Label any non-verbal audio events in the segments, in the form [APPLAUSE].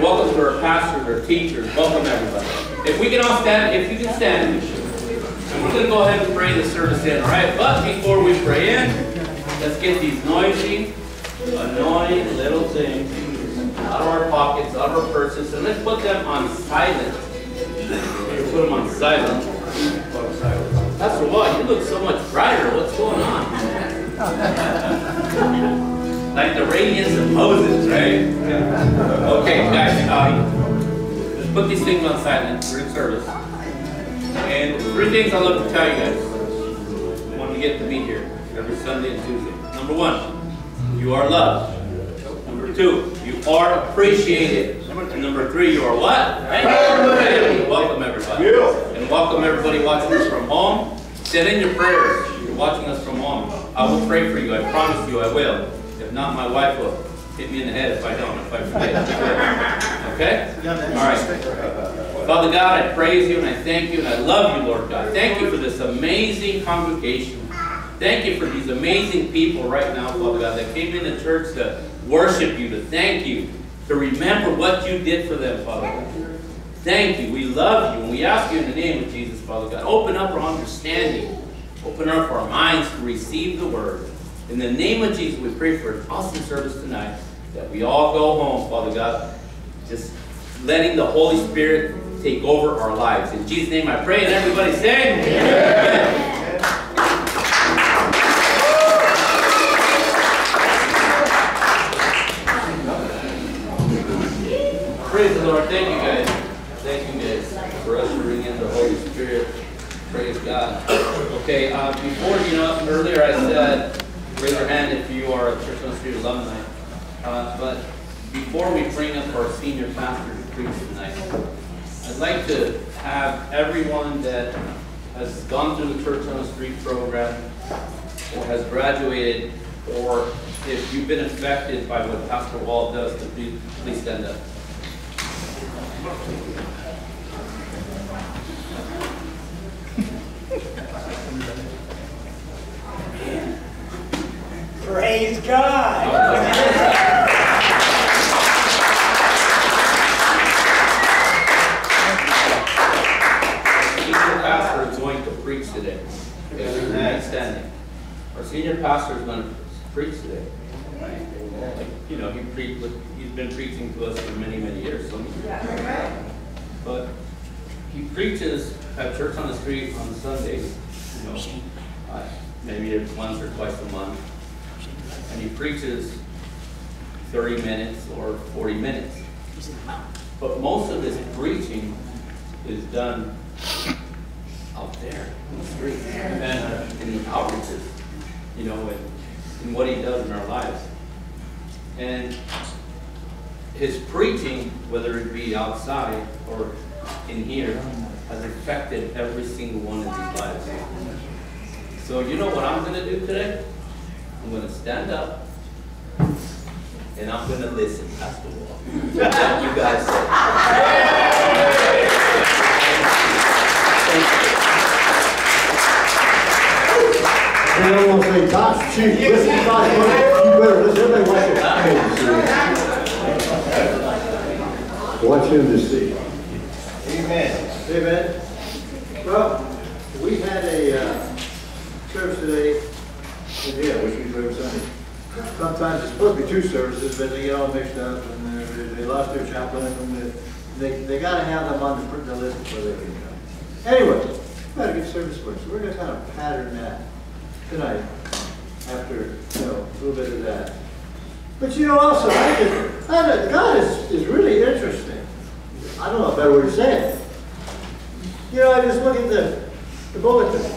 and welcome to our pastors, our teachers, welcome everybody. If we can all stand, if you can stand. And we're gonna go ahead and pray the service in, all right? But before we pray in, let's get these noisy, annoying little things out of our pockets, out of our purses, and let's put them on silent. Put them on silent. Pastor Walt, you look so much brighter. What's going on? [LAUGHS] like the radiance of Moses, right? Okay, guys, um, let's put these things on silent. We're in service. And three things I love to tell you guys when we get to be here every Sunday and Tuesday. Number one, you are loved. Number two, you are appreciated. And number three, you are what? Welcome everybody. And welcome everybody watching us from home. Send in your prayers. You're watching us from home. I will pray for you. I promise you I will. If not, my wife will hit me in the head if I don't, if I forget. Okay? All right. Father God, I praise you and I thank you and I love you, Lord God. Thank you for this amazing congregation. Thank you for these amazing people right now, Father God, that came into church to worship you, to thank you, to remember what you did for them, Father God. Thank you. We love you and we ask you in the name of Jesus, Father God. Open up our understanding. Open up our minds to receive the word. In the name of Jesus, we pray for an awesome service tonight that we all go home, Father God, just letting the Holy Spirit take over our lives. In Jesus' name I pray, and everybody say, Amen. Praise the Lord. Thank you guys. Thank you guys for ushering in the Holy Spirit. Praise God. Okay, uh, before, you know, earlier I said, raise your hand if you are a Church on the Street alumni. Uh, but before we bring up our senior pastor to preach tonight, I'd like to have everyone that has gone through the Church on the Street program or has graduated, or if you've been affected by what Pastor Walt does, to please, please stand up. Praise God. Senior pastor is going to preach today. Standing. Our senior pastor is going to preach today. You know, he preached, he's been preaching to us for many, many years. So, but he preaches at church on the street on Sundays. You know, uh, maybe once or twice a month, and he preaches 30 minutes or 40 minutes. But most of his preaching is done out there in the street and uh, in the outreaches, you know, and, and what he does in our lives. And his preaching, whether it be outside or in here, has affected every single one of these lives. So you know what I'm going to do today? I'm going to stand up and I'm going to listen, Pastor Walt. What you guys say. And I want to say, God's chief, listen to God's word. You better listen, everybody watch him to see. Watch him to see. Amen. Amen. Well, we had a uh, service today, and yeah, which we do every Sunday. Sometimes it's supposed to be two services, but they get all mixed up, and they, they lost their chaplain, and they, they gotta have them on the, the list before they can come. Anyway, had a good service us, so we're gonna kind of pattern that tonight, after, you know, a little bit of that. But you know, also, I don't, God is, is really interesting. I don't know a better way to say it. You know, I just look at the, the bulletin.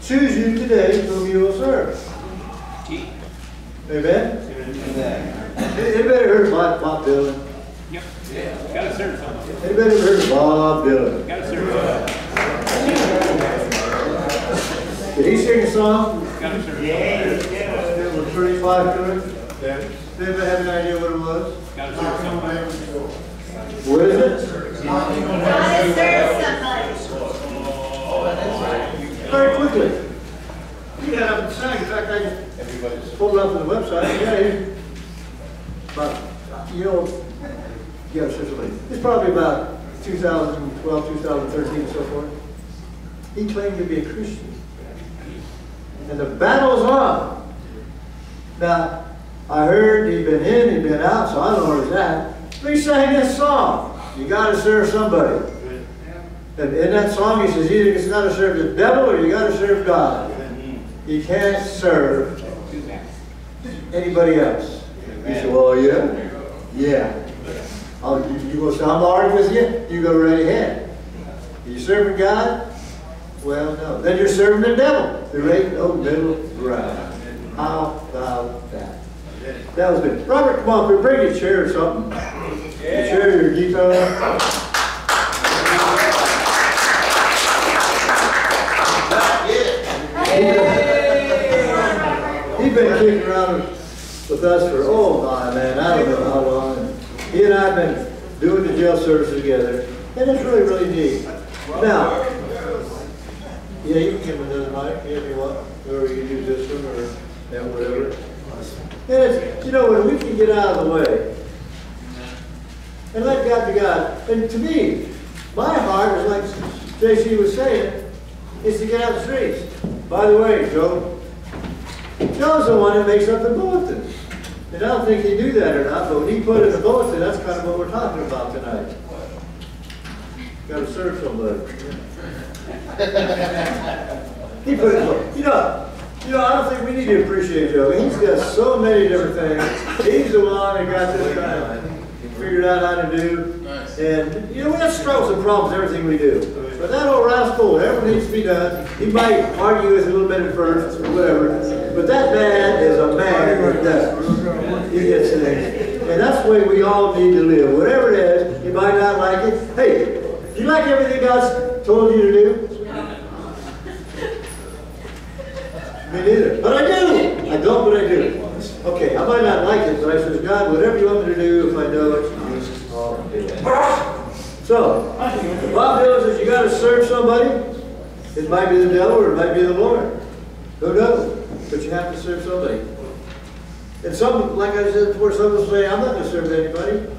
Choose you today whom you will serve. Amen? Anybody heard of Bob, Bob Dylan? Yeah, gotta serve something. Anybody ever heard of Bob Dylan? Gotta serve Did he sing a song? Gotta serve It was thirty-five to it? Did anybody have an idea what it was? Gotta serve somebody. What is it? God serve somebody. Very quickly. You got up and sang, in fact, I just pulled it up on the website, yeah, you, about uh, you know, serve somebody. It's probably about 2012, 2013 and so forth. He claimed to be a Christian. And the battle's on. Now, I heard he'd been in, he'd been out, so I don't know where he's at. But he sang this song. You gotta serve somebody. And in that song, he says, either you gotta serve the devil or you gotta serve God. You can't serve anybody else. You say, well, yeah, yeah. Oh, you, you gonna say, I'm arguing with you? You go right ahead. Are you serving God? Well, no. Then you're serving the devil. The ain't no middle ground. How about that? That was good. Robert, come on, bring your chair or something. Your chair, your guitar. He's been kicking around with us for, oh my man, I don't know how long. And He and I have been doing the jail service together, and it's really, really neat. Now, yeah, you can give him another mic if you want, or you use this one, or that, whatever. And it's, you know, when we can get out of the way, and let God be God. And to me, my heart is like JC was saying, is to get out the streets. By the way, Joe, Joe's the one that makes up the bulletin. And I don't think he knew that or not, but when he put in the bulletin, that's kind of what we're talking about tonight. Got to serve somebody. he put it, you know, you know, I don't think we need to appreciate Joe. He's got so many different things. He's the one that got this kind of figured out how to do. And, you know, we have struggles and problems, in everything we do. But that old rascal, whatever needs to be done, he might argue with a little bit at first, or whatever. But that man is a man that. He gets things. And that's the way we all need to live. Whatever it is, you might not like it. Hey, do you like everything God's told you to do? Me neither. But I do. I don't, but I do. Okay, I might not like it, but I says, God, whatever you want me to do, if I know it, you I'll do it. So, Bob Dylan says you got to serve somebody. It might be the devil or it might be the Lord. Who knows? But you have to serve somebody. And some, like I said before, some will say, I'm not going to serve anybody.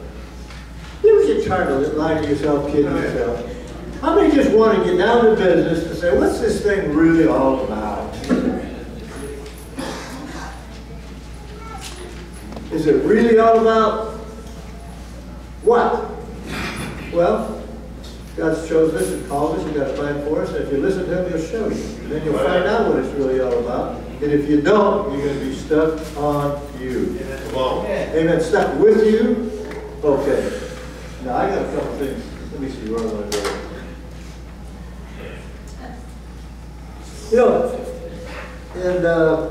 You ever get tired of lying to yourself, kidding yourself? How many just want to get down to business and say, what's this thing really all about? Is it really all about what? Well, God's chosen us and called us, He's got a plan for us, and if you listen to Him, He'll show you. And then you'll find out what it's really all about. And if you don't, you're going to be stuck on you. Amen. Amen. Stuck with you? Okay. Now, I got a couple things. Let me see where I want to go. You know, and uh,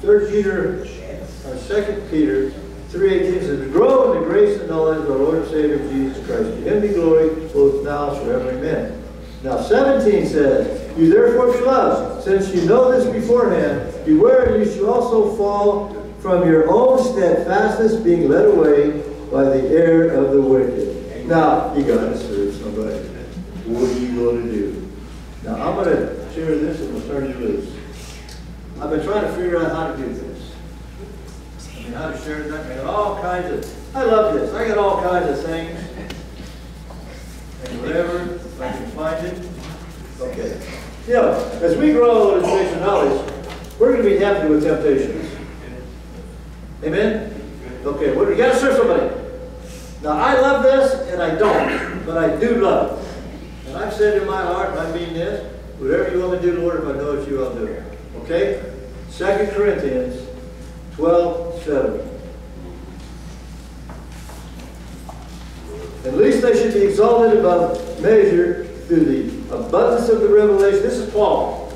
Third Peter, or Second Peter, three eighteen says, "Grow in the grace and knowledge of our Lord and Savior Jesus Christ. To Him be glory both now and forever. Amen." Now seventeen says, "You therefore, beloved, since you know this beforehand, beware you shall also fall from your own steadfastness, being led away by the error of the wicked." Now you got to serve somebody. What are you going to do? Now I'm going to share this and we'll turn you loose. I've been trying to figure out how to do this. Mean, how to share. I got all kinds of, I love this. I got all kinds of things. And whatever, I can find it. Okay. You know, as we grow in and knowledge, we're going to be happy with temptations. Amen? Okay, you got to serve somebody. Now, I love this and I don't, but I do love it. And I've said in my heart, and I mean this, whatever you want me to do, Lord, if I know it's you, I'll do it. Okay? Second Corinthians 12, 7. At least they should be exalted above measure through the abundance of the revelation. This is Paul.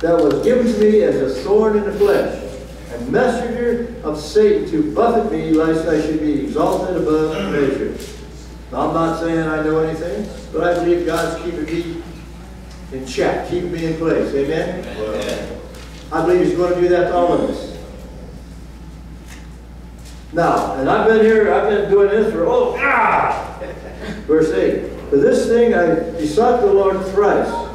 That was given to me as a thorn in the flesh, a messenger of Satan to buffet me, lest I should be exalted above measure. Now, I'm not saying I know anything, but I believe God's keeping me in check, keeping me in place. Amen? I believe He's going to do that to all of us. Now, and I've been here, I've been doing this for, oh, ah! [LAUGHS] Verse 8. For this thing I besought the Lord thrice,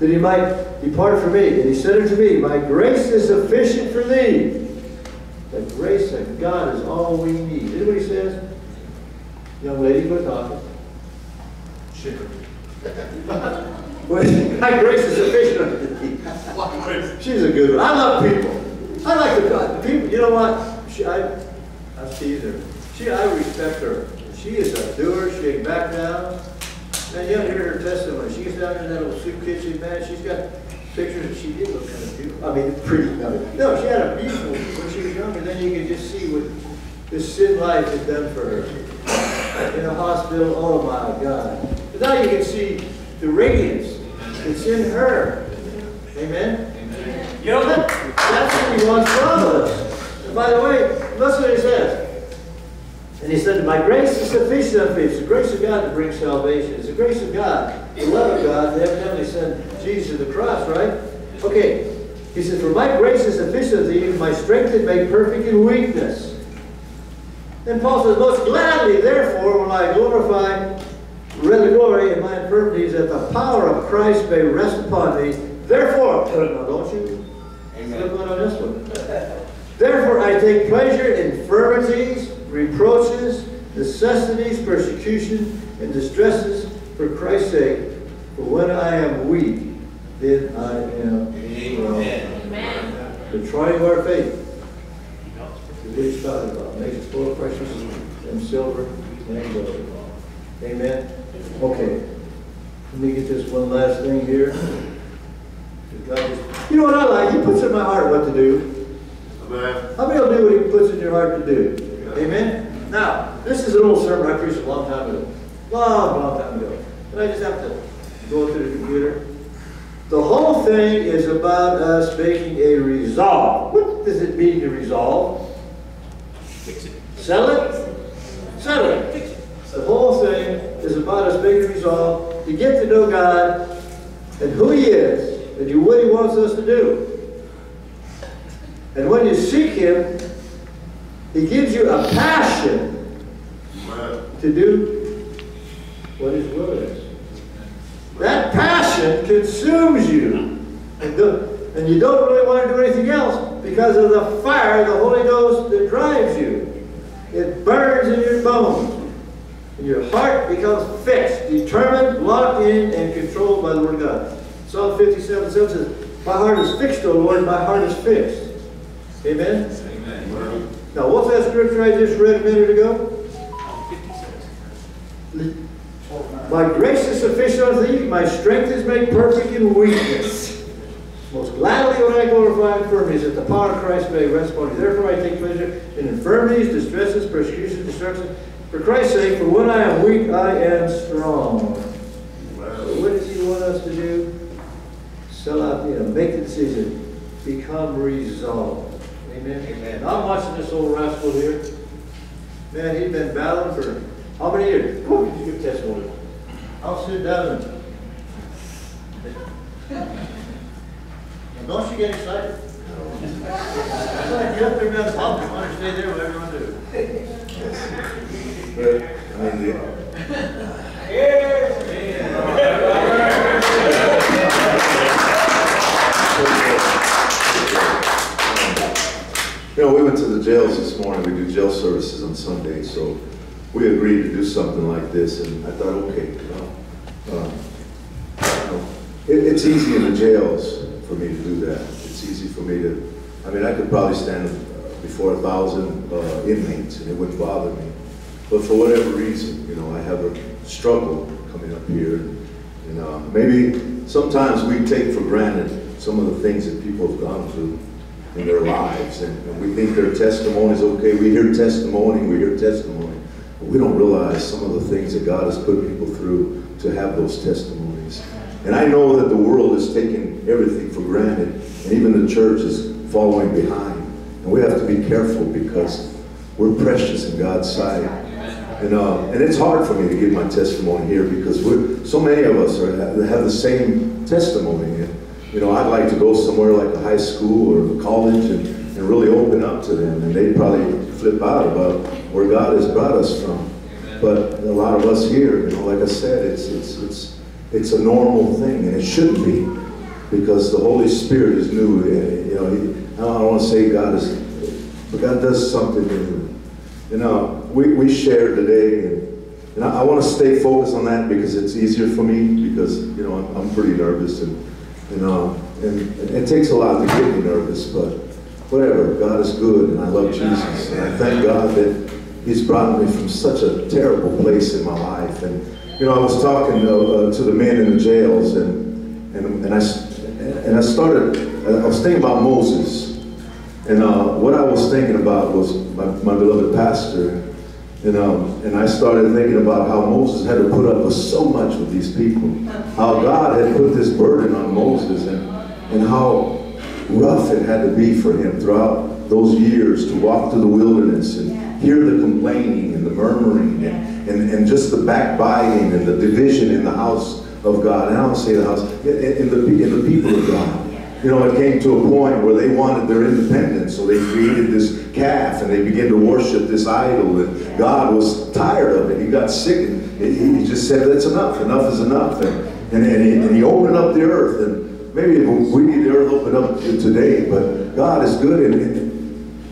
that he might depart from me. And he said unto me, My grace is sufficient for thee, The grace of God is all we need. Is what he says? Young lady, quit talking. [LAUGHS] Well, my grace is sufficient unto thee. [LAUGHS] She's a good one. I love people. I like the God. People, you know what? I, I tease her. She, I respect her. She is a doer. She ain't back down. And you hear her testimony. She's down in that old soup kitchen, man. She's got pictures and she did look kind of beautiful. I mean, pretty. I mean, no, she had a beautiful when she was younger. Then you can just see what this sin life has done for her. In a hospital, oh my God. But now you can see the radiance. that's in her. Amen? You Yo, That's what he wants from us. And by the way, listen what he says. And he said, My grace is sufficient unto you. It's the grace of God that brings salvation. It's the grace of God, the love of God that evidently sent Jesus to the cross, right? Okay. He says, For my grace is sufficient unto you, my strength is made perfect in weakness. Then Paul says, Most gladly, therefore, will I glorify, rather glory in my infirmities, that the power of Christ may rest upon me. Therefore, now don't you? Amen. Look on this one. Therefore, I take pleasure in infirmities, reproaches, necessities, persecution, and distresses for Christ's sake. For when I am weak, then I am strong. Amen. The trying of our faith. What he's talking about. Makes us full of precious and silver and gold. Amen? Okay. Let me get this one last thing here. You know what I like? He puts in my heart what to do. How many will do what he puts in your heart to do? Amen? Now, this is an old sermon I preached a long time ago. Long, long time ago. And I just have to go through the computer. The whole thing is about us making a resolve. What does it mean to resolve? Fix it. Sell it? Sell it. The whole thing is about us making a resolve to get to know God and who He is and do what He wants us to do. And when you seek Him, He gives you a passion to do what His will is. That passion consumes you. And, and you don't really want to do anything else because of the fire, the Holy Ghost that drives you. It burns in your bones. And your heart becomes fixed, determined, locked in, and controlled by the Word of God. Psalm 57 7 says, My heart is fixed, O Lord, my heart is fixed. Amen? Amen. Now, what's that scripture I just read a minute ago? My grace is sufficient unto thee, my strength is made perfect in weakness. Most gladly would I glorify infirmities, that the power of Christ may rest upon me. Therefore I take pleasure in infirmities, distresses, persecutions, destruction. For Christ's sake, for when I am weak, I am strong. So what does he want us to do? Sell out, you know, make the decision. Become resolved. Amen? Amen. I'm watching this old rascal here. Man, he's been battling for how many years? Whew, he's a good testimony. I'll sit down and. Now, don't you get excited? It's like get up there and pump. You want to stay there, whatever you want to do. I mean, the- jail services on Sundays, so we agreed to do something like this, and I thought, okay, you know, um, it, it's easy in the jails for me to do that. It's easy for me to, I mean, I could probably stand before a thousand uh, inmates, and it wouldn't bother me. But for whatever reason, you know, I have a struggle coming up here, and uh, maybe sometimes we take for granted some of the things that people have gone through in their lives, and, and we think their testimony is okay. We hear testimony, we hear testimony, but we don't realize some of the things that God has put people through to have those testimonies. And I know that the world is taking everything for granted, and even the church is following behind. And we have to be careful because we're precious in God's sight. And, uh, and it's hard for me to give my testimony here because we're, so many of us are, have the same testimony. And, you know, I'd like to go somewhere like a high school or a college and, and really open up to them. And they'd probably flip out about where God has brought us from. But a lot of us here, you know, like I said, it's, it's, it's, it's a normal thing and it shouldn't be because the Holy Spirit is new. eh, You know, he, I don't want to say God is but God does something in him. You know, we, we shared today, and, and I, I want to stay focused on that because it's easier for me because, you know, I'm, I'm pretty nervous and, you know, and it, it takes a lot to get me nervous, but whatever, God is good and I love Jesus. And I thank God that He's brought me from such a terrible place in my life. And, you know, I was talking uh, uh, to the men in the jails and, and, and, I, and I started, I was thinking about Moses. And uh, what I was thinking about was my, my beloved pastor. And, um, and I started thinking about how Moses had to put up with so much with these people. How God had put this burden on Moses and, and how rough it had to be for him throughout those years to walk through the wilderness and hear the complaining and the murmuring and, and, and just the backbiting and the division in the house of God. And I don't say the house, in, in the, in the people of God. You know, it came to a point where they wanted their independence, so they created this calf and they began to worship this idol. And God was tired of it. He got sick and he, just said, That's enough. Enough is enough. And, and, and, he, and he opened up the earth. And maybe we need the earth opened up today, but God is good. And,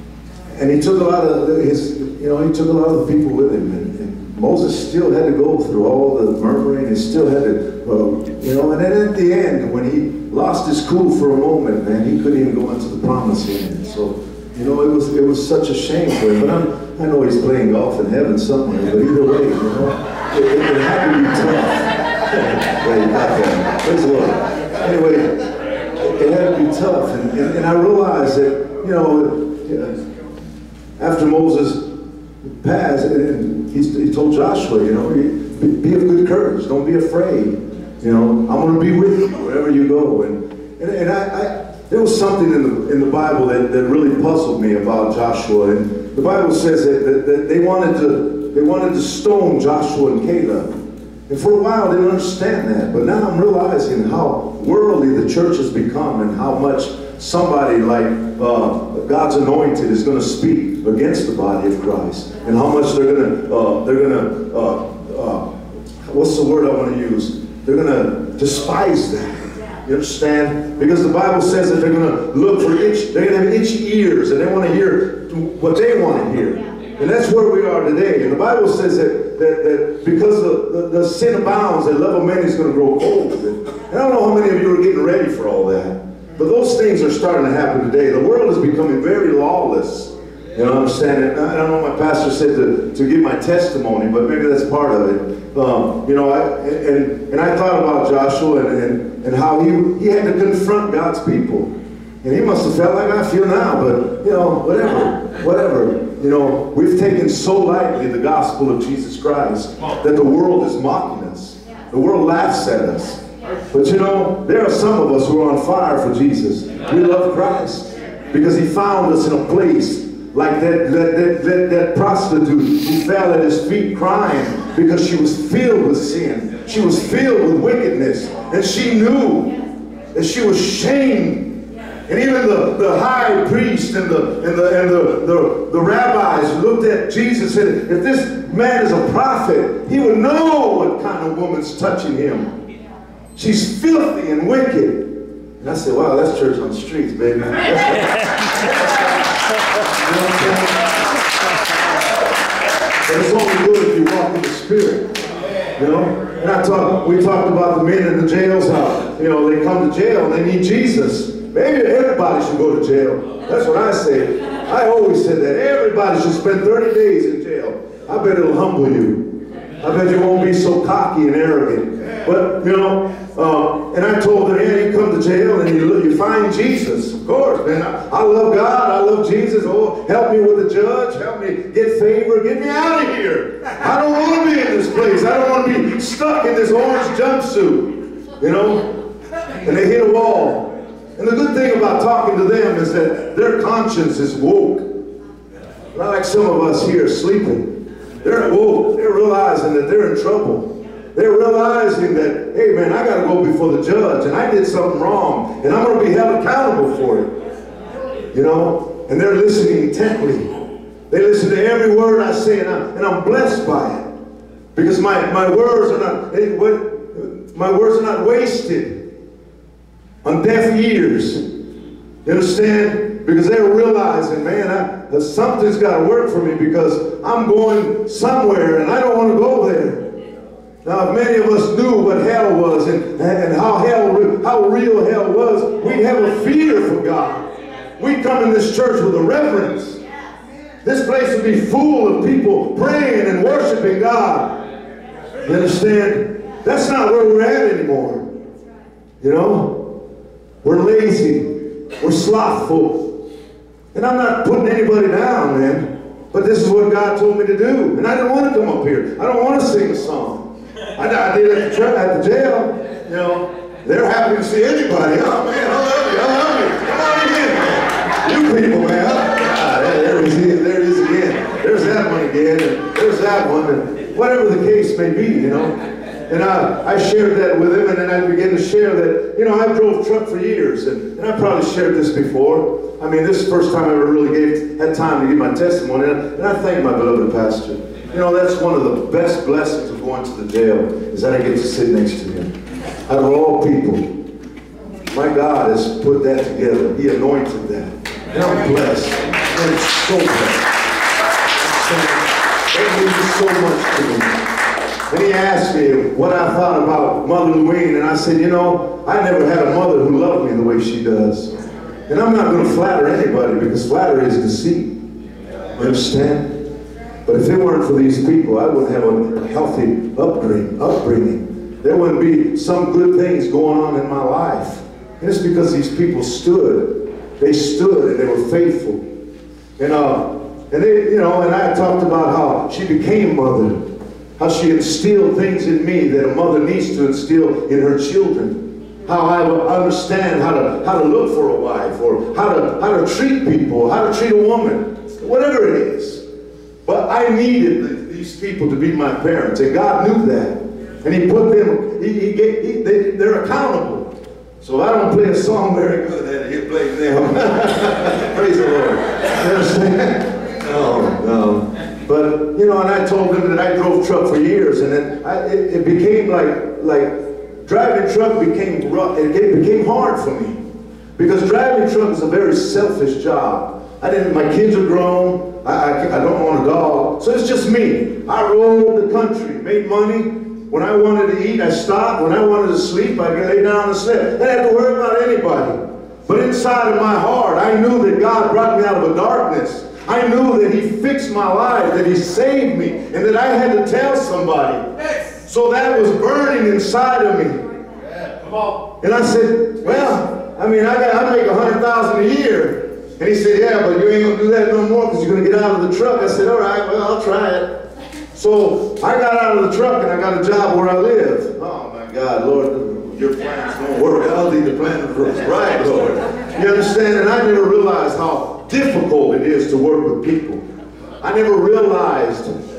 and he took a lot of his, you know, he took a lot of the people with him. And, and Moses still had to go through all the murmuring and still had to, uh, you know, and then at the end, when he lost his cool for a moment, man, he couldn't even go into the promised land. So, you know, it was it was such a shame for him. But I'm, I know he's playing golf in heaven somewhere, but either way, you know, it, it, it had to be tough. [LAUGHS] got that. Praise the Lord. Anyway, it had to be tough. And, and, and I realized that, you know, uh, after Moses passed, and he, he told Joshua, you know, be, be of good courage, don't be afraid. You know, I'm going to be with you wherever you go. And, and, and I, I, there was something in the, in the Bible that, that really puzzled me about Joshua. And the Bible says that, that, that they, wanted to, they wanted to stone Joshua and Caleb. And for a while, I didn't understand that. But now I'm realizing how worldly the church has become and how much somebody like uh, God's anointed is going to speak against the body of Christ, and how much they're going to uh, they're going to uh, uh, what's the word I want to use? They're going to despise that. You understand? Because the Bible says that they're going to look for itch. They're going to have itchy ears, and they want to hear what they want to hear. And that's where we are today. And the Bible says that, that, that because the, the, the sin abounds, that love of many is going to grow cold. And I don't know how many of you are getting ready for all that. But those things are starting to happen today. The world is becoming very lawless. You know what I'm saying? And I don't know what my pastor said to, to give my testimony, but maybe that's part of it. Um, you know, I, and, and I thought about Joshua and, and, and how he, he had to confront God's people. And he must have felt like I feel now, but, you know, whatever, whatever. You know, we've taken so lightly the gospel of Jesus Christ that the world is mocking us. The world laughs at us. But you know, there are some of us who are on fire for Jesus. We love Christ because he found us in a place like that, that, that, that, that prostitute who fell at his feet crying because she was filled with sin. She was filled with wickedness. And she knew that she was shamed and even the, the high priest and the and the and the, the, the rabbis looked at Jesus and said, if this man is a prophet, he would know what kind of woman's touching him. She's filthy and wicked. And I said, wow, that's church on the streets, baby. [LAUGHS] [LAUGHS] But it's only good if you walk in the spirit. You know? And I talk, we talked about the men in the jails, how, you know, they come to jail and they need Jesus. Maybe everybody should go to jail. That's what I say. I always said that. Everybody should spend 30 days in jail. I bet it'll humble you. I bet you won't be so cocky and arrogant. But, you know, uh, and I told them, yeah, you come to jail and you, you find Jesus. Of course, man. I, I love God. I love Jesus. Oh, help me with the judge. Help me get favor. Get me out of here. I don't want to be in this place. I don't want to be stuck in this orange jumpsuit. You know? And they hit a wall. And the good thing about talking to them is that their conscience is woke. Not like some of us here sleeping. They're woke. They're realizing that they're in trouble. They're realizing that, hey man, I got to go before the judge and I did something wrong and I'm going to be held accountable for it. You know? And they're listening intently. They listen to every word I say and, I'm, and I'm blessed by it. Because my, my words are not, eh, what, my words are not wasted on deaf ears. You understand? Because they're realizing, man, I, something's got to work for me because I'm going somewhere and I don't want to go there. Now, if many of us knew what hell was and, and how hell, how real hell was, we'd have a fear for God. We'd come in this church with a reverence. This place would be full of people praying and worshiping God. You understand? That's not where we're at anymore. You know? We're lazy. We're slothful. And I'm not putting anybody down, man. But this is what God told me to do. And I didn't want to come up here. I don't want to sing a song. I, I did at the, at the jail. You know, they're happy to see anybody. Oh, man, I love you. I love you. Come on again, man. You people, man. Ah, there, there, it is, there it is again. There's that one again. And there's that one. And whatever the case may be, you know. And I, I shared that with him, and then I began to share that, you know, I drove truck for years, and, and I probably shared this before. I mean, this is the first time I ever really gave, had time to give my testimony, and, and I thank my beloved pastor. You know, that's one of the best blessings of going to the jail, is that I get to sit next to him. Out of all people, my God has put that together. He anointed that. And I'm blessed. And it's so blessed. That means so much to me. And he asked me what I thought about Mother Louine, and I said, you know, I never had a mother who loved me the way she does. And I'm not going to flatter anybody because flattery is deceit. You understand? But if it weren't for these people, I wouldn't have a healthy upbringing. upbringing. There wouldn't be some good things going on in my life. And it's because these people stood. They stood and they were faithful. And uh, and they, you know, and I talked about how she became mother how she instilled things in me that a mother needs to instill in her children. How I understand how to, how to look for a wife or how to, how to treat people, how to treat a woman, whatever it is. But I needed these people to be my parents, and God knew that. And He put them, He, he, he they, they're accountable. So I don't play a song very good at it, He plays them. Praise the Lord. You understand? No, no. But, you know, and I told them that I drove truck for years, and then I, it, it, became like, like, driving truck became rough, it became hard for me. Because driving truck is a very selfish job. I didn't, my kids are grown, I, I, I don't want a dog, so it's just me. I rode the country, made money, when I wanted to eat, I stopped. When I wanted to sleep, I lay down and slept. I didn't have to worry about anybody. But inside of my heart, I knew that God brought me out of a darkness. I knew that he fixed my life, that he saved me, and that I had to tell somebody. Yes. So that was burning inside of me. Come on. And I said, well, I mean, I, got, I make a hundred thousand a year. And he said, yeah, but you ain't gonna do that no more because you're gonna get out of the truck. I said, all right, well, I'll try it. So I got out of the truck and I got a job where I live. Oh my God, Lord, your plans don't work. I'll need the plan right, Lord. You understand? And I never realized how difficult it is to work with people. I never realized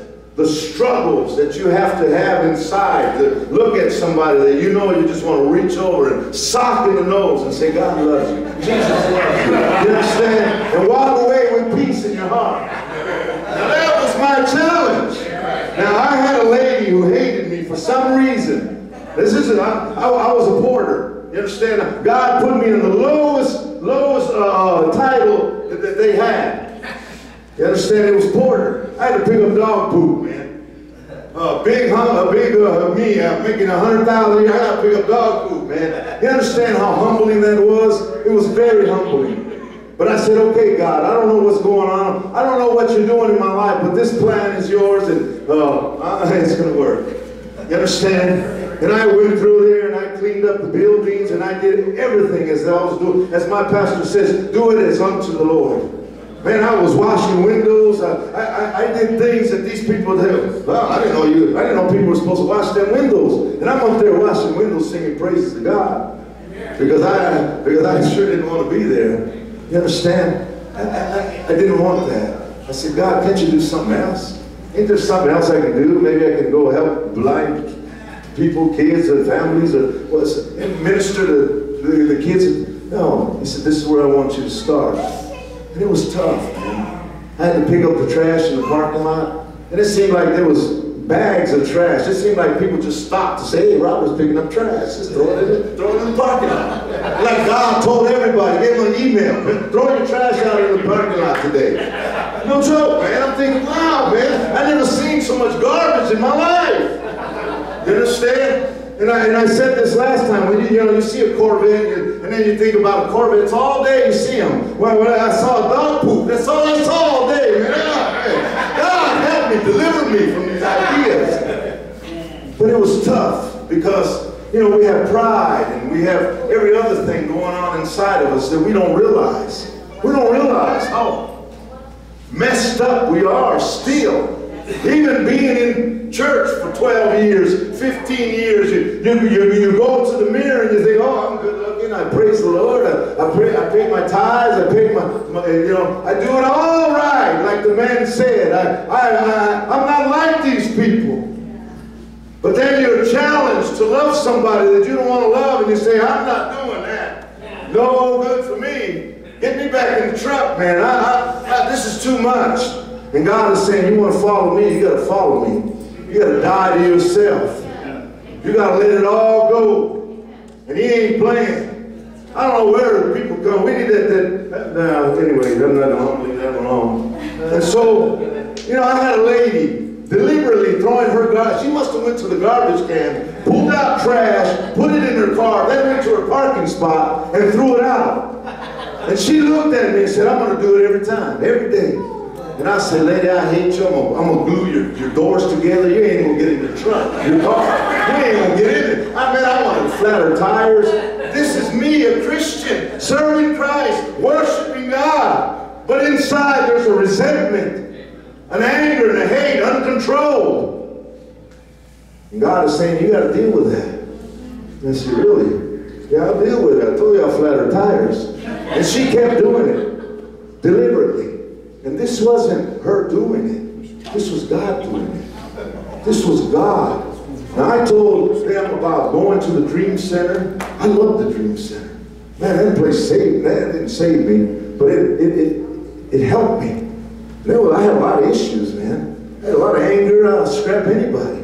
the struggles that you have to have inside to look at somebody that you know you just want to reach over and sock in the nose and say, God loves you. Jesus loves you. You understand? And walk away with peace in your heart. Now that was my challenge. Now I had a lady who hated me for some reason. This isn't, I, I, I was a porter. You understand? God put me in the lowest, lowest uh, title that, that they had. You understand? It was porter. I had to pick up dog poop, man. Uh, big, a big uh, me uh, making a hundred thousand a year. I got to pick up dog poop, man. You understand how humbling that was? It was very humbling. But I said, okay, God, I don't know what's going on. I don't know what you're doing in my life, but this plan is yours, and uh, [LAUGHS] it's going to work. You understand? And I went through there and I cleaned up the buildings and I did everything as I was doing. As my pastor says, do it as unto the Lord. Man, I was washing windows. I, I, I did things that these people did. Well, I didn't know you. I didn't know people were supposed to wash them windows. And I'm up there washing windows, singing praises to God because I because I sure didn't want to be there. You understand? I, I, I didn't want that. I said, God, can't you do something else? Ain't there something else I can do? Maybe I can go help blind people, kids, and families, or was minister to the, the kids. No, he said, this is where I want you to start. And it was tough, man. I had to pick up the trash in the parking lot, and it seemed like there was bags of trash. It seemed like people just stopped to say, hey, Robert's picking up trash. Just throw it in, throw it in the parking lot. Like God told everybody, gave them an email, throw your trash out in the parking lot today. No joke, man. I'm thinking, wow, man, I never seen so much garbage in my life. You understand? And I, and I said this last time, when you, you know, you see a Corvette, you, and then you think about a Corvette, it's all day you see them. Well, when I saw a dog poop, that's all I saw all day. Man. God help me, deliver me from these ideas. But it was tough because, you know, we have pride and we have every other thing going on inside of us that we don't realize. We don't realize how messed up we are still. Even being in church for 12 years, 15 years, you, you, you, you go to the mirror and you think, oh, I'm good looking, I praise the Lord, I, I, pray, I pay my tithes, I pay my, my, you know, I do it all right, like the man said. I, I, I, I'm not like these people. But then you're challenged to love somebody that you don't want to love, and you say, I'm not doing that. No good for me. Get me back in the truck, man. I, I, I, this is too much. And God is saying, you want to follow me, you got to follow me. You got to die to yourself. You got to let it all go. And he ain't playing. I don't know where people come. We need that, that, that now, anyway, I'm not going to leave that alone. And so, you know, I had a lady deliberately throwing her garbage. She must have went to the garbage can, pulled out trash, put it in her car, then went to her parking spot and threw it out. And she looked at me and said, I'm going to do it every time, every day. And I said, lady, I hate you. I'm gonna, I'm gonna glue your, your doors together. You ain't gonna get in the trunk, your car. You ain't gonna get in it. I mean, I want to flatter tires. This is me, a Christian, serving Christ, worshiping God. But inside there's a resentment, an anger, and a hate, uncontrolled. And God is saying, you got to deal with that. And I said, really? Yeah, I'll deal with it. I told you I'll flatter tires. And she kept doing it, deliberately. And this wasn't her doing it. This was God doing it. This was God. Now I told them about going to the Dream Center. I love the Dream Center. Man, that place saved. That didn't save me, but it it it, it helped me. There was, I had a lot of issues, man. I had a lot of anger. I'll scrap anybody.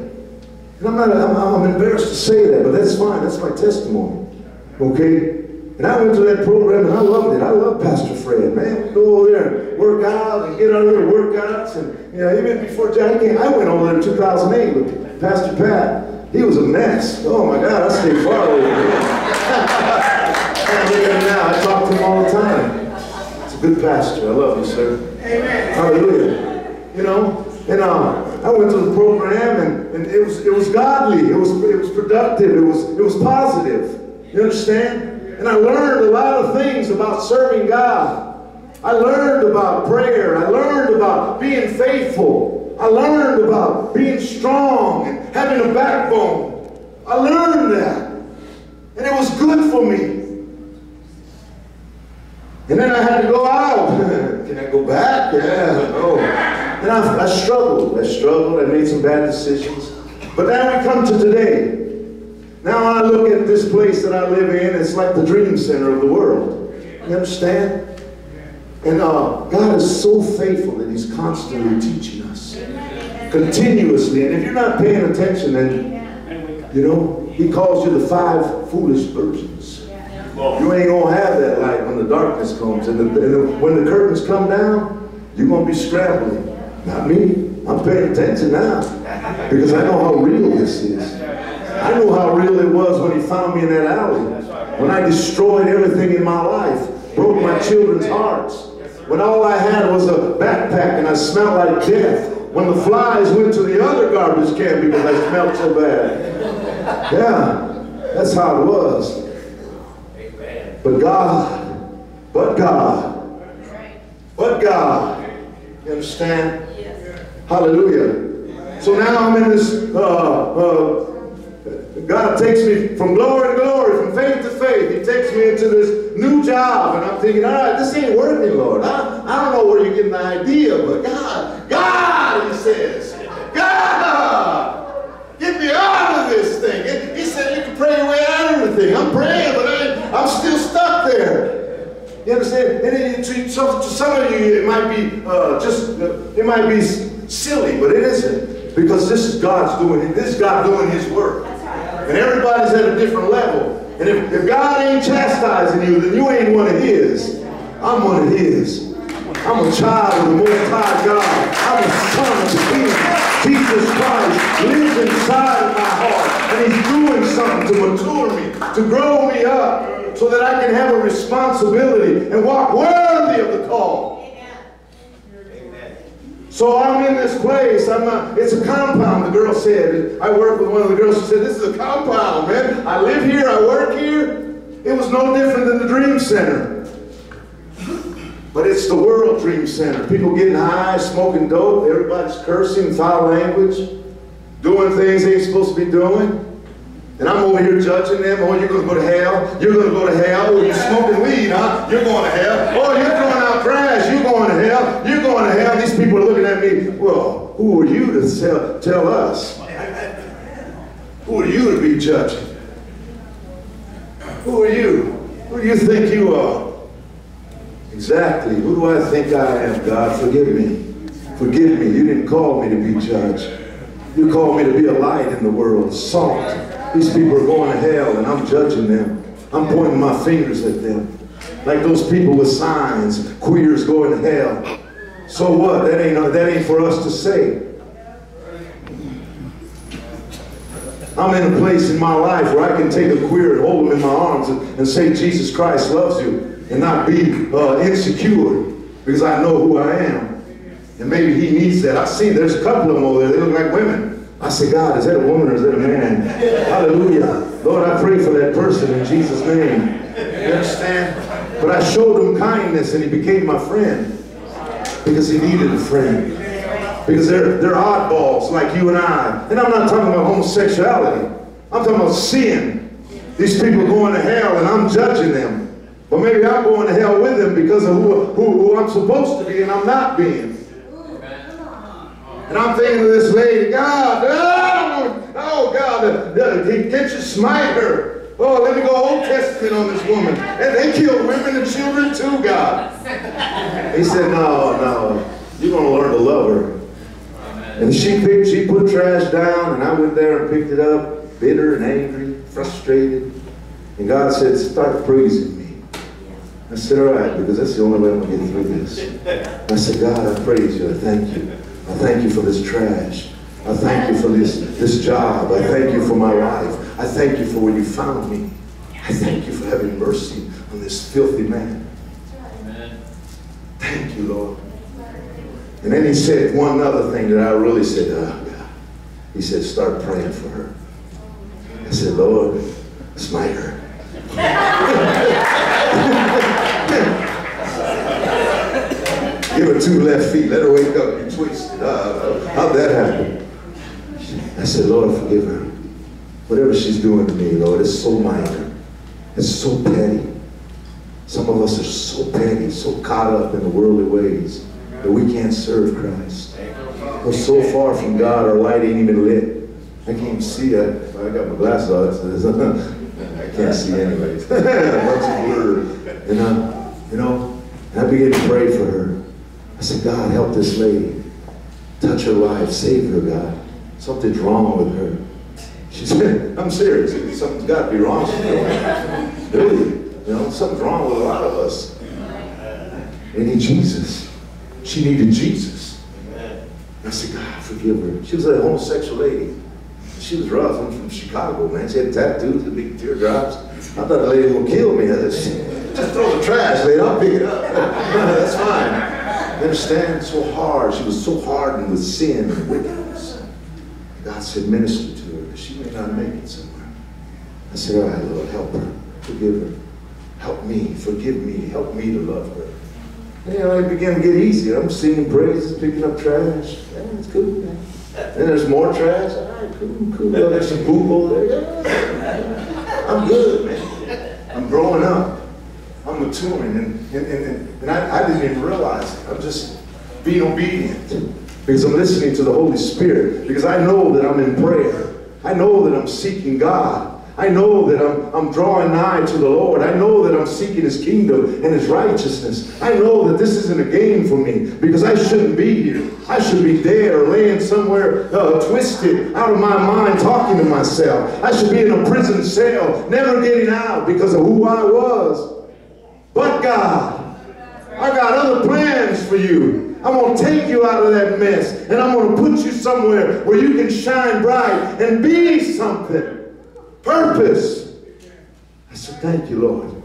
And I'm not. I'm, I'm embarrassed to say that, but that's fine. That's my testimony. Okay. And I went to that program and I loved it. I love Pastor Fred, man. Go over there and work out and get other workouts. And, you know, even before Johnny came, I went over there in 2008 with Pastor Pat. He was a mess. Oh my God, I stayed far away from him. [LAUGHS] and look at him now. I talk to him all the time. He's a good pastor. I love you, sir. Amen. Hallelujah. You know, and uh, I went to the program and, and it was it was godly. It was it was productive. It was it was positive. You understand? And I learned a lot of things about serving God. I learned about prayer. I learned about being faithful. I learned about being strong and having a backbone. I learned that. And it was good for me. And then I had to go out. [LAUGHS] Can I go back? Yeah, no. And I, I struggled. I struggled. I made some bad decisions. But now we come to today. Now I look at this place that I live in, it's like the dream center of the world. You understand? And uh, God is so faithful that He's constantly teaching us. Continuously. And if you're not paying attention, then, you know, He calls you the five foolish virgins. You ain't going to have that light when the darkness comes. And, the, and the, when the curtains come down, you're going to be scrambling. Not me. I'm paying attention now. Because I know how real this is. I knew how real it was when he found me in that alley. When I destroyed everything in my life, broke my children's hearts. When all I had was a backpack and I smelled like death. When the flies went to the other garbage can because I smelled so bad. Yeah, that's how it was. But God, but God, but God. You understand? Hallelujah. So now I'm in this uh, uh, God takes me from glory to glory, from faith to faith. He takes me into this new job, and I'm thinking, all right, this ain't working, Lord. I, I don't know where you're getting the idea, but God, God, he says, God, get me out of this thing. He said you can pray your way out of everything. I'm praying, but I, I'm still stuck there. You understand? And to, some, to some of you, it might be uh, just, it might be silly, but it isn't. Because this is God's doing, this is God doing his work. And everybody's at a different level. And if, if God ain't chastising you, then you ain't one of his. I'm one of his. I'm a child of the Most High God. I'm a son of the King. Jesus Christ lives inside my heart, and He's doing something to mature me, to grow me up, so that I can have a responsibility and walk worthy of the call. So I'm in this place. I'm a, it's a compound, the girl said. I work with one of the girls. She said, This is a compound, man. I live here, I work here. It was no different than the Dream Center. But it's the World Dream Center. People getting high, smoking dope, everybody's cursing, foul language, doing things they ain't supposed to be doing. And I'm over here judging them. Oh, you're going to go to hell. You're going to go to hell. Oh, you're smoking weed, huh? You're going to hell. Oh, you're throwing out trash. You're going to hell. You're going to hell. These people are looking at me. Well, who are you to tell, tell us? Who are you to be judging? Who are you? Who do you think you are? Exactly. Who do I think I am, God? Forgive me. Forgive me. You didn't call me to be judge. You called me to be a light in the world, salt. These people are going to hell and I'm judging them. I'm pointing my fingers at them. Like those people with signs, queers going to hell. So what? That ain't, that ain't for us to say. I'm in a place in my life where I can take a queer and hold him in my arms and, and say Jesus Christ loves you and not be uh, insecure because I know who I am. And maybe he needs that. I see there's a couple of them over there. They look like women. I say, God, is that a woman or is that a man? Hallelujah. Lord, I pray for that person in Jesus' name. You understand? But I showed him kindness and he became my friend because he needed a friend. Because they're, they're oddballs like you and I. And I'm not talking about homosexuality. I'm talking about sin. These people going to hell and I'm judging them. But maybe I'm going to hell with them because of who, who, who I'm supposed to be and I'm not being. And I'm thinking of this lady, God, oh, oh God, uh, can't you smite her? Oh, let me go Old Testament on this woman. And they killed women and children too, God. He said, no, no, you're going to learn to love her. And she picked, she put trash down, and I went there and picked it up, bitter and angry, frustrated. And God said, start praising me. I said, all right, because that's the only way I'm going to get through this. I said, God, I praise you. I thank you. I thank you for this trash. I thank you for this, this job. I thank you for my life. I thank you for where you found me. I thank you for having mercy on this filthy man. Amen. Thank you, Lord. And then he said one other thing that I really said, oh God. He said, start praying for her. I said, Lord, smite her. [LAUGHS] Give her two left feet. Let her wake up. You twisted. Uh, how'd that happen? I said, Lord, forgive her. Whatever she's doing to me, Lord, it's so minor. It's so petty. Some of us are so petty, so caught up in the worldly ways that we can't serve Christ. We're so far from God, our light ain't even lit. I can't even see it. I got my glasses on. [LAUGHS] I can't see anyways. [LAUGHS] Blur. And I, you know, I began to pray for her. I said, God, help this lady. Touch her life. Save her, God. Something's wrong with her. She said, [LAUGHS] I'm serious. Something's got to be wrong with her. [LAUGHS] Really. You know, something's wrong with a lot of us. They need Jesus. She needed Jesus. I said, God, forgive her. She was a homosexual lady. She was rough. I'm from Chicago, man. She had tattoos and big teardrops. I thought the lady was going to kill me. I [LAUGHS] said, just throw the trash, lady. I'll pick it up. That's fine. You understand? So hard. She was so hardened with sin and wickedness. God said, minister to her she may not make it somewhere. I said, all right, Lord, help her. Forgive her. Help me. Forgive me. Help me to love her. And, you know, it began to get easier. I'm singing praises, picking up trash. Yeah, it's cool, man. Then there's more trash. All right, cool, cool. Oh, there's some poop over there. I'm good, man. I'm growing up. I'm maturing. And, and, and, and I, I didn't even realize it. I'm just being obedient because I'm listening to the Holy Spirit. Because I know that I'm in prayer. I know that I'm seeking God. I know that I'm, I'm drawing nigh to the Lord. I know that I'm seeking His kingdom and His righteousness. I know that this isn't a game for me because I shouldn't be here. I should be there or laying somewhere uh, twisted out of my mind talking to myself. I should be in a prison cell, never getting out because of who I was. But God. I got other plans for you. I'm going to take you out of that mess and I'm going to put you somewhere where you can shine bright and be something. Purpose. I said, thank you, Lord.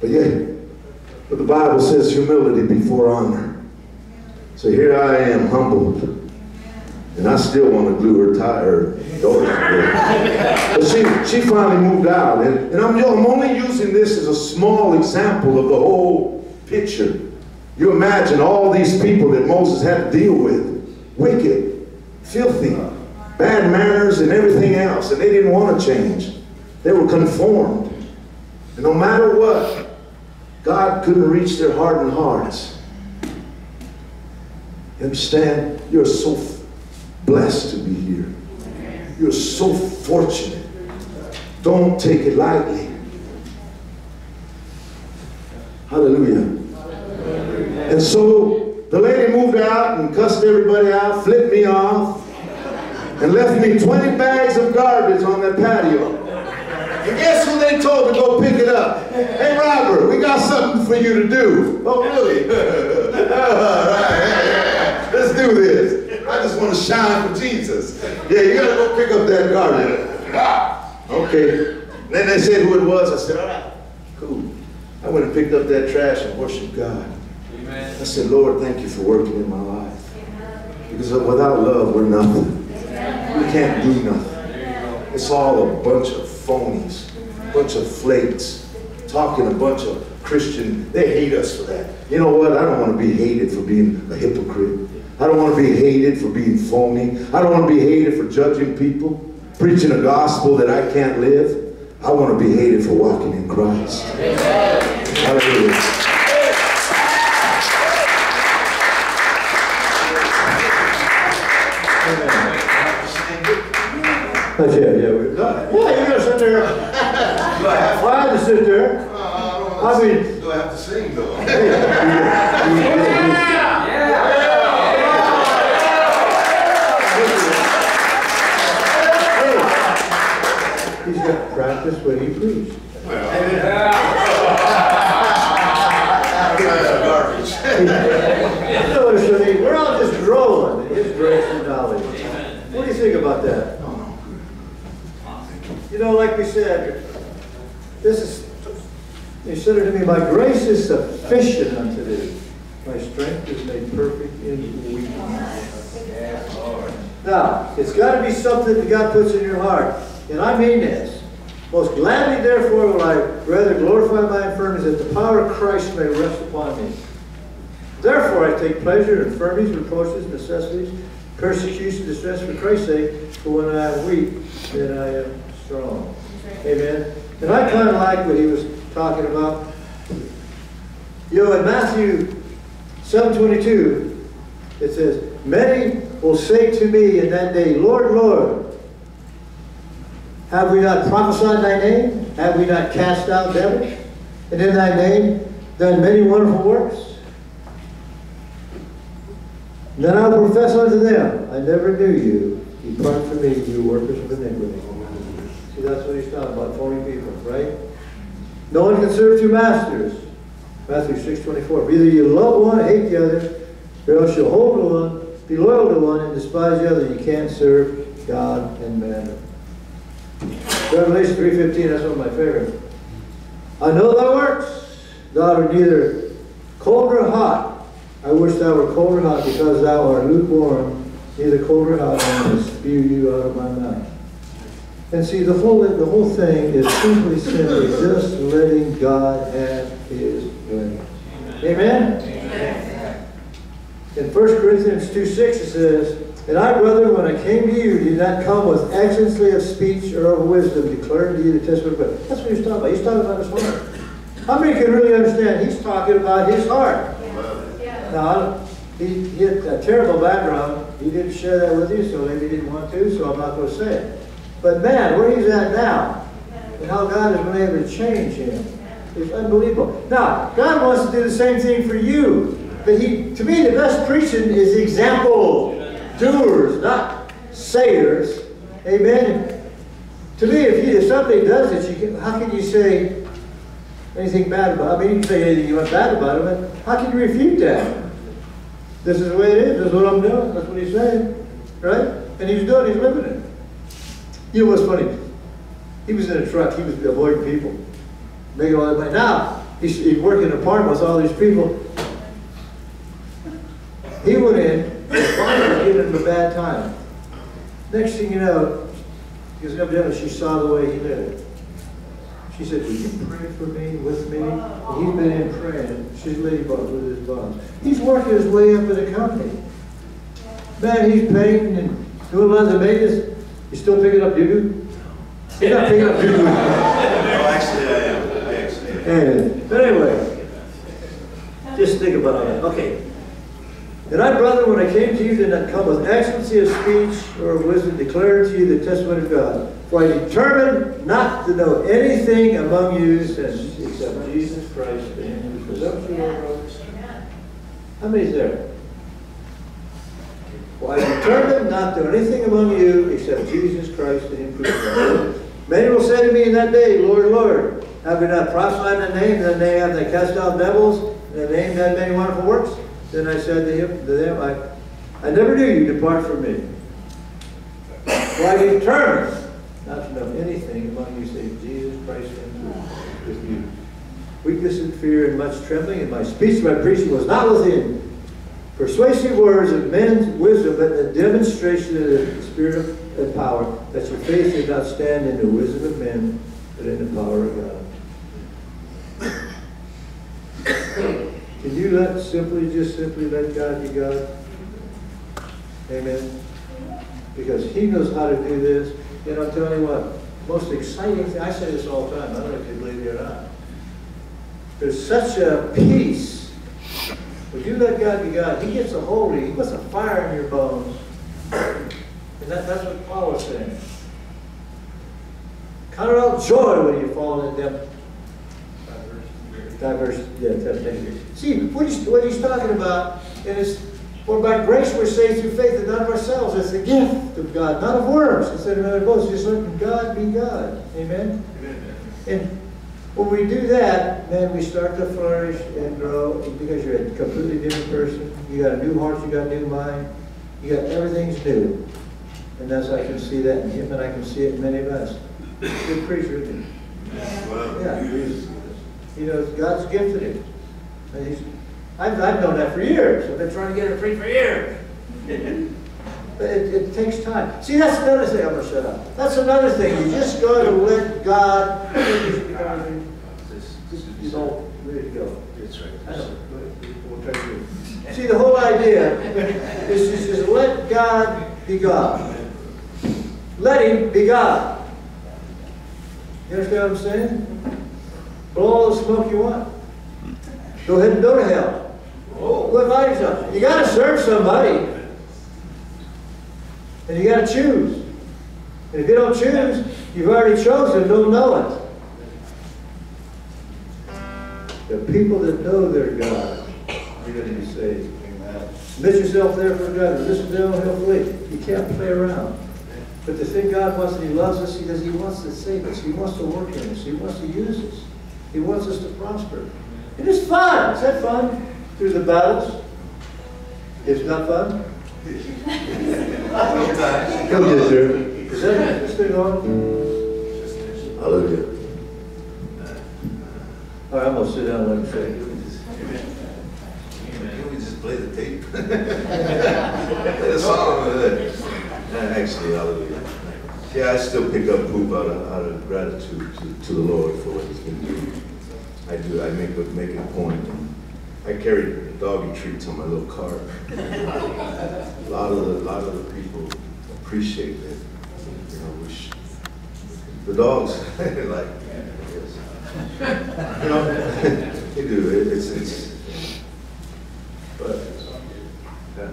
But yet, but the Bible says humility before honor. So here I am, humbled. And I still want to glue her tie. But she, she finally moved out. And, and I'm, I'm only using this as a small example of the whole picture. You imagine all these people that Moses had to deal with. Wicked, filthy, bad manners, and everything else. And they didn't want to change. They were conformed. And no matter what, God couldn't reach their hardened hearts. You understand? You're so blessed to be here. You're so fortunate. Don't take it lightly. Hallelujah. And so the lady moved out and cussed everybody out, flipped me off, and left me 20 bags of garbage on that patio. And guess who they told to go pick it up? Hey, Robert, we got something for you to do. Oh, really? [LAUGHS] All right. Let's do this. I just want to shine for Jesus. Yeah, you got to go pick up that garbage. Ah, okay. And then they said who it was. I said, all right, cool. I went and picked up that trash and worshiped God. I said, Lord, thank you for working in my life. Because without love, we're nothing. We can't do nothing. It's all a bunch of phonies, a bunch of flakes, talking a bunch of Christian. They hate us for that. You know what? I don't want to be hated for being a hypocrite. I don't want to be hated for being phony. I don't want to be hated for judging people, preaching a gospel that I can't live. I want to be hated for walking in Christ. Hallelujah. Not yet, yeah. we- no, Yeah, you're gonna sit there. Why I have to sit there? Uh, I mean. Do I have to sing though? He's got to practice what he preached. I mean, we're all just in his grace and knowledge. What do you think about that? You know, like we said, this is, he said it to me, my grace is sufficient unto thee. My strength is made perfect in weakness. Now, it's got to be something that God puts in your heart. And I mean this. Most gladly, therefore, will I rather glorify my infirmities, that the power of Christ may rest upon me. Therefore, I take pleasure in infirmities, reproaches, necessities, persecution, distress for Christ's sake. For when I am weak, then I am strong. Amen. And I kind of like what he was talking about. You know, in Matthew 7:22, it says, "Many will say to me in that day, Lord, Lord, have we not prophesied thy name? Have we not cast out devils? And in thy name done many wonderful works? Then I will profess unto them, I never knew you. Depart from me, you workers of iniquity. See, that's what he's talking about, phony people, right? No one can serve two masters. Matthew 6, 24. Either you love one, hate the other, or else you'll hold to one, be loyal to one, and despise the other. You can't serve God and mammon. Revelation 3.15, that's one of my favorites. I know thy works. Thou art neither cold nor hot. I wish thou were cold or hot, because thou art lukewarm, neither cold or hot, I will spew you out of my mouth. And see, the whole, the whole thing is simply, simply just letting God have his way. Amen? In 1 Corinthians 2, 6, it says, And I, brethren, when I came to you, did not come with excellency of speech or of wisdom, declaring to you the testimony But That's what he's talking about. He's talking about his heart. How many can really understand? He's talking about his heart. Now, he, he had a terrible background. He didn't share that with you, so maybe he didn't want to, so I'm not going to say it. But man, where he's at now, and how God has been able to change him, is unbelievable. Now, God wants to do the same thing for you. But he, to me, the best preaching is example doers, not sayers. Amen. To me, if, you, if somebody does it, you how can you say, anything bad about, I mean, you can say anything you want bad about him, but how can you refute that? This is the way it is, this is what I'm doing, that's what he's saying, right? And he's doing, it, he's living it. You know what's funny? He was in a truck, he was avoiding people, making all that money. Now, he's, he's working in an apartment with all these people. He went in, was giving him a bad time. Next thing you know, because evidently she saw the way he lived. She said, will you pray for me, with me? And he's been in praying. She's lady boss with his boss. He's working his way up in the company. Man, he's painting and doing lots of maintenance. He's still picking up doo-doo? He's not picking up doo-doo. [LAUGHS] No, actually, I am, I actually am. And, but anyway, just think about all that. Okay. And I, brother, when I came to you, did not come with excellency of speech or of wisdom, declaring to you the testimony of God. For I determined not to know anything among you except Jesus Christ and to your. How many's there? For I determined not to know anything among you except Jesus Christ and Him crucified. Many will say to me in that day, Lord, Lord, have we not prophesied in the name, in the name have they cast out devils, in the name done many wonderful works? Then I said to him, to them, I, I never knew you, depart from me. For I determined not to know anything among you save Jesus Christ and with you. Weakness and fear and much trembling, and my speech, my preaching was not within persuasive words of men's wisdom, but the demonstration of the Spirit of and power, that your faith did not stand in the wisdom of men, but in the power of God. Can you let simply, just simply let God be God? Amen. Because He knows how to do this. And I'm telling you what, most exciting thing, I say this all the time, I don't know if you believe me or not. There's such a peace. When you let God be God, He gets a hold of you, He puts a fire in your bones. And that, that's what Paul was saying. Count it all joy when you fall into them diverse, yeah, temptation. See, what he's, what he's talking about is, for by grace we're saved through faith, and not of ourselves. It's a gift of God, not of works. Instead of another boast, just let God be God. Amen? Amen. And when we do that, man, we start to flourish and grow because you're a completely different person. You got a new heart, you got a new mind, you got everything's new. And that's I can see that in him, and I can see it in many of us. Good preacher, he? Well, Yeah, he's, you know, God's gifted him. I've, I've known that for years. I've been trying to get him free for years. [LAUGHS] But it, it takes time. See, that's another thing. I'm gonna shut up. That's another thing. You just got to let God. You ah, know, ready to go. That's right. I know. We'll try to. See, the whole idea is just is let God be God. Let Him be God. You understand what I'm saying? Blow all the smoke you want. Go ahead and go to hell. Look like yourself. You got to serve somebody. And you got to choose. And if you don't choose, you've already chosen, don't know it. The people that know their God are going to be saved. Submit yourself therefore to God. Listen to them, he'll flee. You can't play around. But the thing God wants, and He loves us He because He wants to save us. He wants to work in us. He wants to use us. He wants us to prosper. It is fun. Is that fun? Through the battles? It's not fun? Sometimes. [LAUGHS] Come here, sir. Is that this thing on? Hallelujah. All right, I'm gonna sit down and let him say. Can we just play the tape? [LAUGHS] Play the song with it. Uh, Actually, hallelujah. Yeah, I still pick up poop out of, out of gratitude to, to the Lord for what he's been doing. I make, a- make a point. I carry doggy treats on my little cart. A lot of the, lot of the people appreciate it. You know, wish, the dogs, [LAUGHS] like, yes. You know, [LAUGHS] they do, It- it's, it's, but, yeah.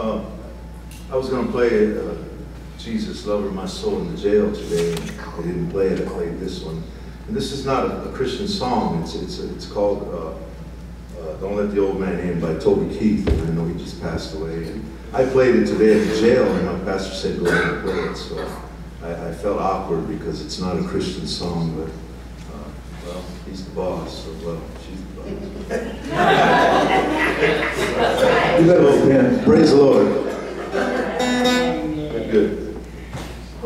Um, I was gonna play, uh, Jesus, Lover My Soul in the jail today, I didn't play it, I played this one. And this is not a, a, Christian song. It's, it's, it's called uh, uh, Don't Let the Old Man In by Toby Keith. And I know he just passed away. And I played it today at the jail, and my pastor said, go ahead and play it. So I, I, felt awkward because it's not a Christian song, but uh, well, he's the boss, so well, she's the boss. [LAUGHS] you better, man. Praise the Lord. Good.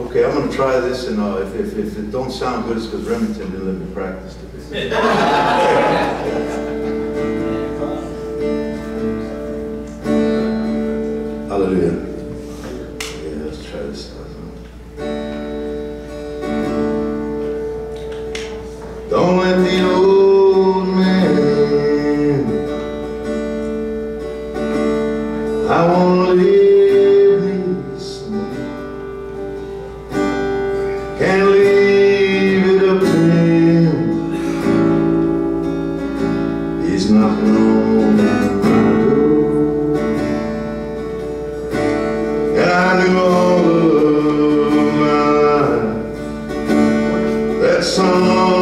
Okay, I'm going to try this, and uh, if, if, if, it don't sound good, it's because Remington didn't let me practice [LAUGHS] Hallelujah. sun.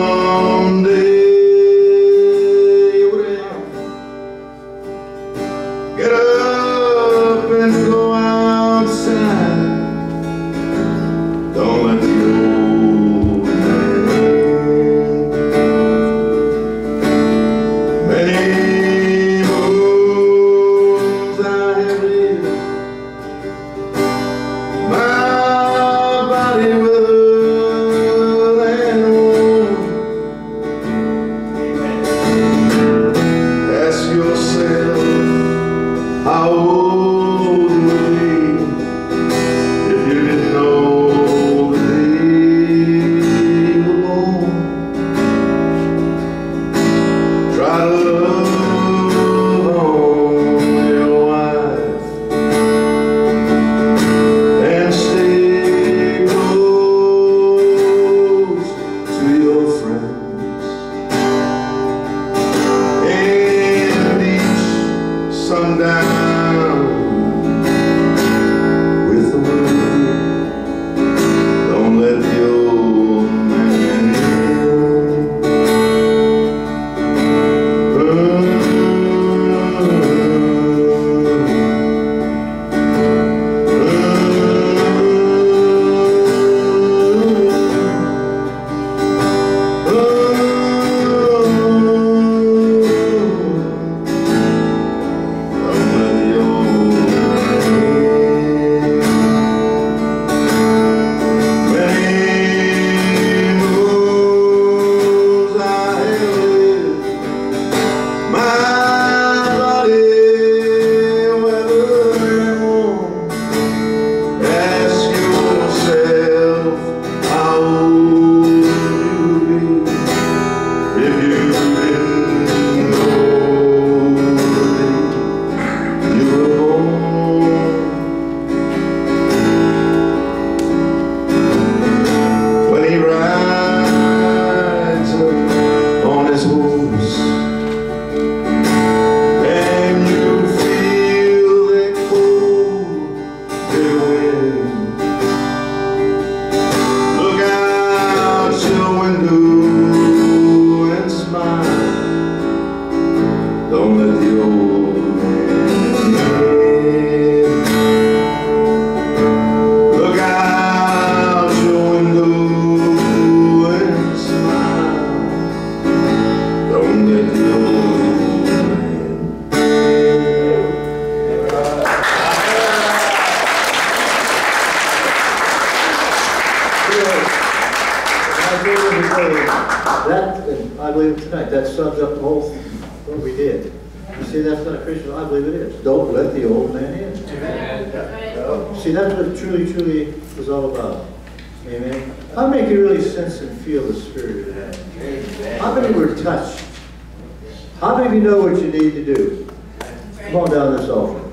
Come on down this altar.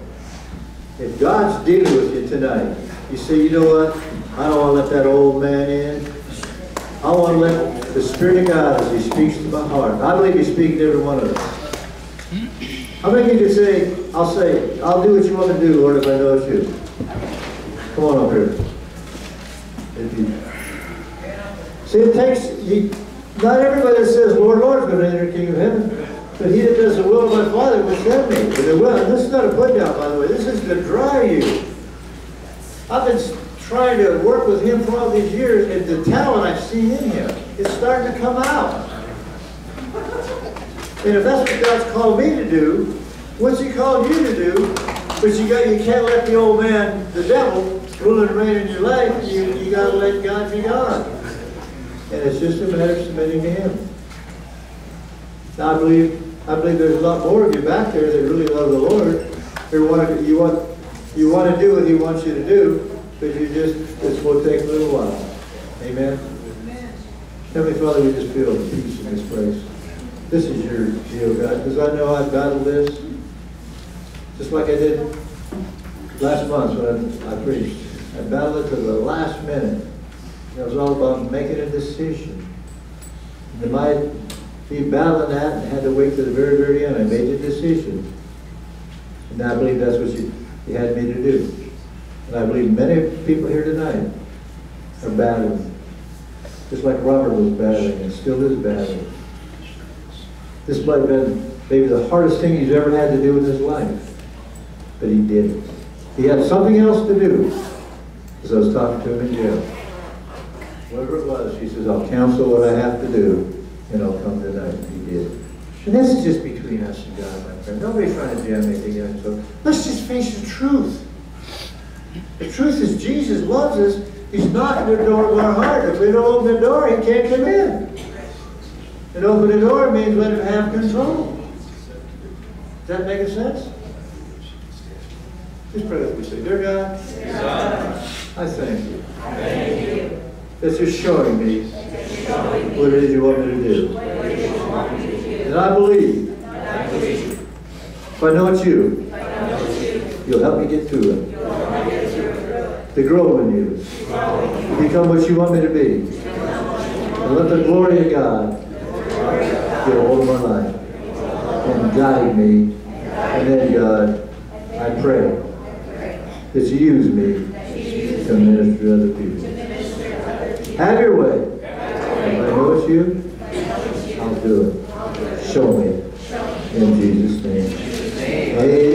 If God's dealing with you tonight, you say, you know what? I don't want to let that old man in. I want to let the Spirit of God as He speaks to my heart. I believe He's speaking to every one of us. How many of you can say, I'll say, I'll do what you want to do, Lord, if I know it's you? Come on up here. If you, see, it takes, you, not everybody that says, Lord, Lord, is going to enter the kingdom of heaven. But he that does the will of my Father which sent me. And this is not a put down, by the way. This is to dry you. I've been trying to work with him for all these years, and the talent I've seen in him is starting to come out. And if that's what God's called me to do, what's he called you to do? But you got you can't let the old man, the devil, rule and reign in your life. You you gotta let God be God. And it's just a matter of submitting to him. I believe I believe there's a lot more of you back there that really love the Lord. You want to, you want, you want to do what he wants you to do, but you just, this will take a little while. Amen? Heavenly Father, we just feel peace in this place. This is your deal, God, because I know I've battled this, just like I did last month when I I preached. I battled it to the last minute. It was all about making a decision. And I be battling that and had to wait to the very, very end. I made the decision. And I believe that's what you, you had me to do. And I believe many people here tonight are battling. Just like Robert was battling and still is battling. This might have been maybe the hardest thing he's ever had to do in his life. But he did it. He had something else to do. As I was talking to him in jail. Whatever it was, he says, I'll counsel what I have to do, and I'll come tonight. He did. And this is just between us and God, my friend. Nobody's trying to jam anything in. So let's just face the truth. The truth is Jesus loves us. He's knocking the door of our heart. If we don't open the door, he can't come in. And open the door means let him have control. Does that make sense? Just pray with me. Say, Dear God, I thank you. That you're showing me what it is you want me to do. And I believe if I know it's you, you'll help me get through it. To grow in you. To become what you want me to be. And let the glory of God get hold of my life and guide me. And then, God, I pray that you use me to minister to other people. Have your way. You, I'll do it. Show me. In Jesus' name. Amen.